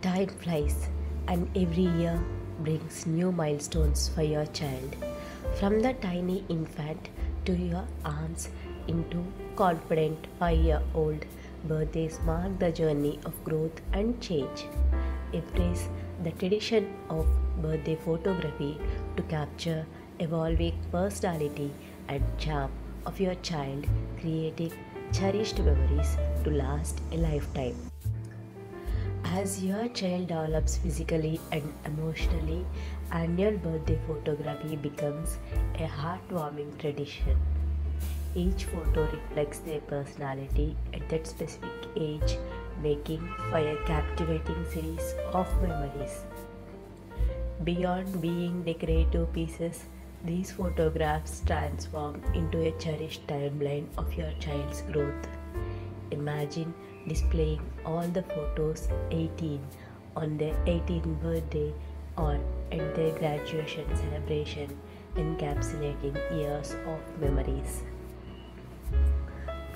Time flies, and every year brings new milestones for your child. From the tiny infant to your arms into confident five year old, birthdays mark the journey of growth and change. Embrace the tradition of birthday photography to capture evolving personality and charm of your child, creating cherished memories to last a lifetime. As your child develops physically and emotionally, annual birthday photography becomes a heartwarming tradition. Each photo reflects their personality at that specific age, making for a captivating series of memories. Beyond being decorative pieces, these photographs transform into a cherished timeline of your child's growth. Imagine displaying all the photos 18 on their 18th birthday or at their graduation celebration, encapsulating years of memories.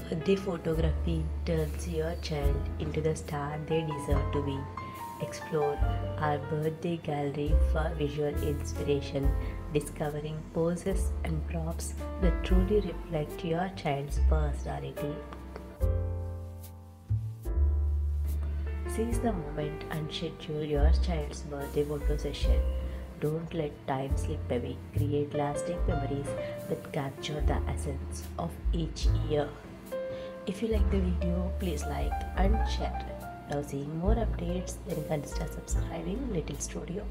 Birthday photography turns your child into the star they deserve to be. Explore our birthday gallery for visual inspiration, discovering poses and props that truly reflect your child's personality. Seize the moment and schedule your child's birthday photo session. Don't let time slip away. Create lasting memories that capture the essence of each year. If you like the video, please like and share. Now seeing more updates, then consider subscribing Little Studio.